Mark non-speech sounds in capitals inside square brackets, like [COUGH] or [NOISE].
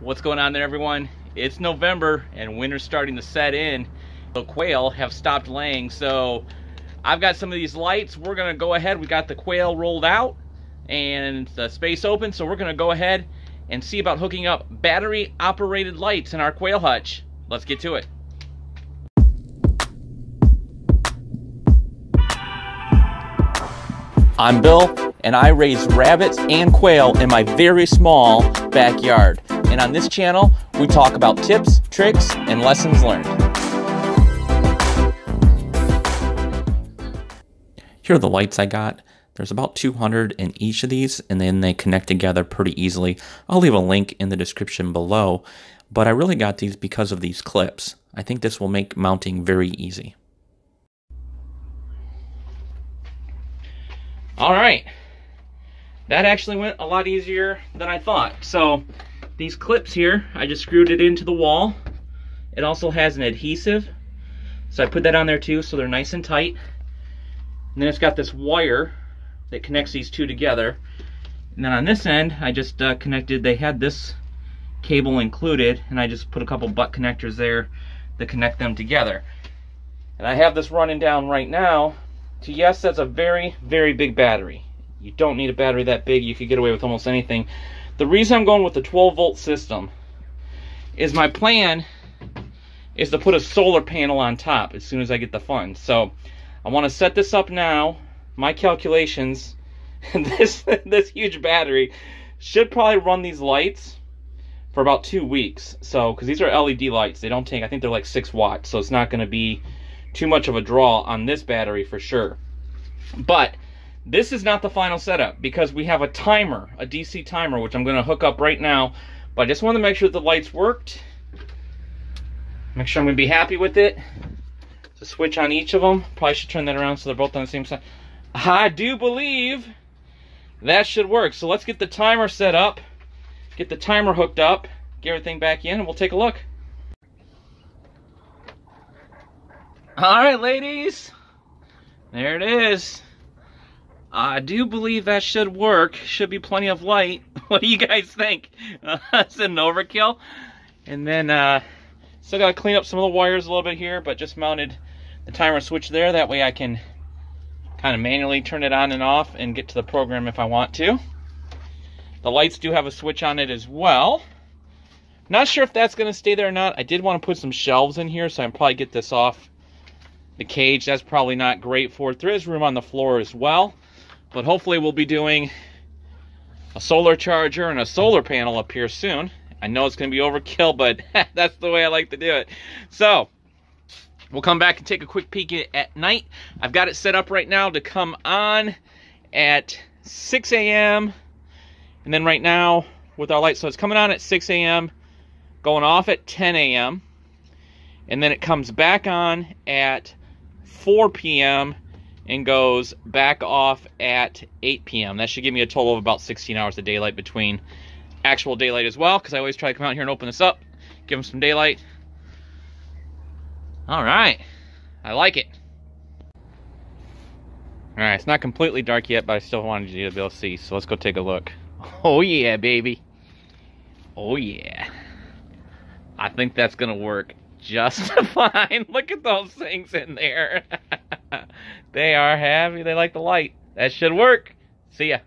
What's going on there, everyone? It's November and winter's starting to set in. The quail have stopped laying, so I've got some of these lights. We're gonna go ahead. We got the quail rolled out and the space open, so we're gonna go ahead and see about hooking up battery operated lights in our quail hutch. Let's get to it. I'm Bill, and I raise rabbits and quail in my very small backyard. And on this channel, we talk about tips, tricks, and lessons learned. Here are the lights I got. There's about 200 in each of these, and then they connect together pretty easily. I'll leave a link in the description below, but I really got these because of these clips. I think this will make mounting very easy. All right. That actually went a lot easier than I thought. So these clips here, I just screwed it into the wall. It also has an adhesive. So I put that on there too so they're nice and tight. And then it's got this wire that connects these two together. And then on this end, I just uh, connected, they had this cable included, and I just put a couple butt connectors there to connect them together. And I have this running down right now so yes, that's a very, very big battery. You don't need a battery that big. You could get away with almost anything. The reason I'm going with the 12 volt system is my plan is to put a solar panel on top as soon as I get the funds. So I want to set this up now. My calculations, [LAUGHS] this this huge battery should probably run these lights for about two weeks. So because these are LED lights, they don't take. I think they're like six watts, so it's not going to be too much of a draw on this battery for sure. But this is not the final setup because we have a timer, a DC timer, which I'm going to hook up right now. But I just want to make sure the lights worked. Make sure I'm going to be happy with it. A switch on each of them. Probably should turn that around so they're both on the same side. I do believe that should work. So let's get the timer set up, get the timer hooked up, get everything back in, and we'll take a look. All right, ladies. There it is. I do believe that should work. Should be plenty of light. [LAUGHS] What do you guys think? [LAUGHS] It's an overkill. And then, uh, still got to clean up some of the wires a little bit here, but just mounted the timer switch there. That way I can kind of manually turn it on and off and get to the program if I want to. The lights do have a switch on it as well. Not sure if that's going to stay there or not. I did want to put some shelves in here, so I can probably get this off the cage. That's probably not great for it. There is room on the floor as well, but hopefully we'll be doing a solar charger and a solar panel up here soon. I know it's going to be overkill, but [LAUGHS] that's the way I like to do it. So, we'll come back and take a quick peek at night. I've got it set up right now to come on at 6 a.m. And then right now with our lights, so it's coming on at 6 a.m., going off at 10 a.m., and then it comes back on at 4 p.m. and goes back off at 8 p.m. That should give me a total of about 16 hours of daylight between actual daylight as well, because I always try to come out here and open this up, give them some daylight. All right, I like it. All right, it's not completely dark yet, but I still wanted you to be able to see, so let's go take a look. [LAUGHS] Oh yeah, baby. Oh yeah. I think that's gonna work just [LAUGHS] fine. Look at those things in there. [LAUGHS] [LAUGHS] they are happy. They like the light. That should work. See ya.